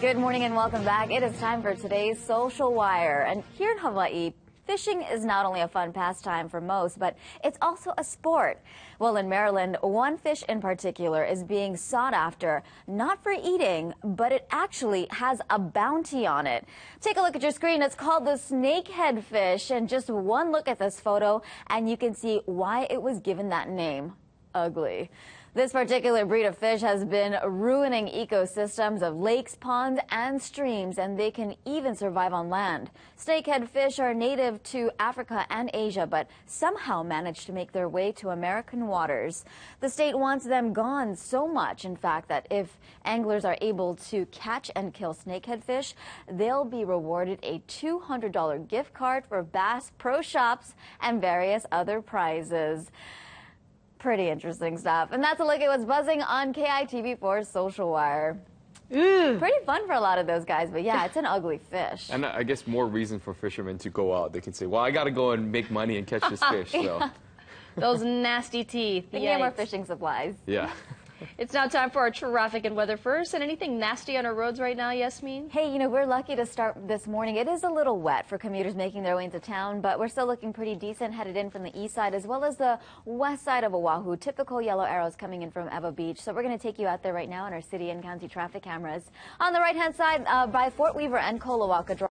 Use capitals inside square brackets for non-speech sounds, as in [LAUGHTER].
Good morning and welcome back. It is time for today's Social Wire. And here in Hawaii, fishing is not only a fun pastime for most, but it's also a sport. Well, in Maryland, one fish in particular is being sought after, not for eating, but it actually has a bounty on it. Take a look at your screen. It's called the snakehead fish. And just one look at this photo, and you can see why it was given that name. Ugly. This particular breed of fish has been ruining ecosystems of lakes, ponds, and streams, and they can even survive on land. Snakehead fish are native to Africa and Asia, but somehow manage to make their way to American waters. The state wants them gone so much, in fact, that if anglers are able to catch and kill snakehead fish, they'll be rewarded a $200 gift card for Bass Pro Shops and various other prizes. Pretty interesting stuff. And that's a look at what's buzzing on KITV4 Social Wire. Ooh. Pretty fun for a lot of those guys, but yeah, it's an ugly fish. And I guess more reason for fishermen to go out. They can say, well, I got to go and make money and catch this [LAUGHS] fish. So, [LAUGHS] Those nasty teeth. [LAUGHS] They need more fishing supplies. yeah. It's now time for our traffic and weather first. And anything nasty on our roads right now, Yasmin? Hey, you know, we're lucky to start this morning. It is a little wet for commuters making their way into town, but we're still looking pretty decent headed in from the east side as well as the west side of Oahu. Typical yellow arrows coming in from Ewa Beach. So we're going to take you out there right now on our city and county traffic cameras. On the right hand side, uh, by Fort Weaver and Kolawaka.